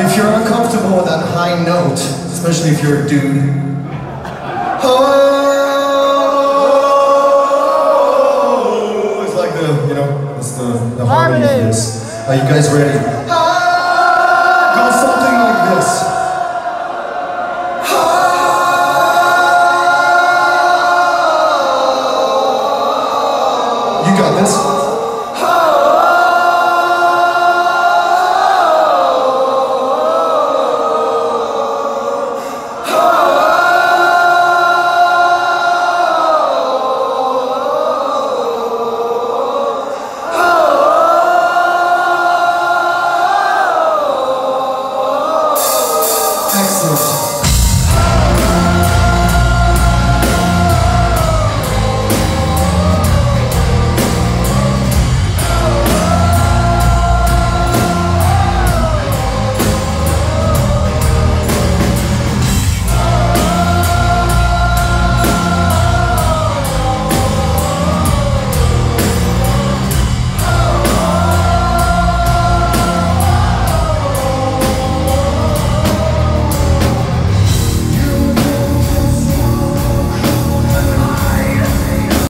If you're uncomfortable with that high note, especially if you're a dude, oh, it's like the, you know, it's the, the harmony of this. Are you guys ready?